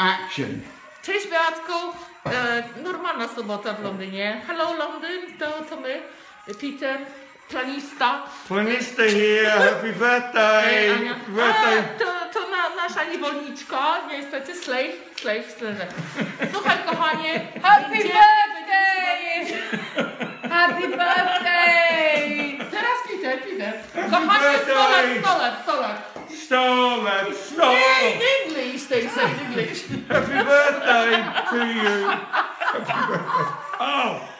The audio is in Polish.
Action. Cześć Beatku, e, normalna sobota w Londynie. Hello Londyn, to, to my, Peter, planista. Planista here, happy birthday! E, Ania. Happy birthday! A, to, to na, nasza niewolniczka, niestety, slave, slave, slave. Słuchaj kochanie, Happy birthday! Happy birthday! Teraz Peter, Peter. Kochanie, 100 lat, birthday. 100 lat, 100 lat. Stole it, stole! In English, say in English. Happy birthday to you! Happy birthday. Oh!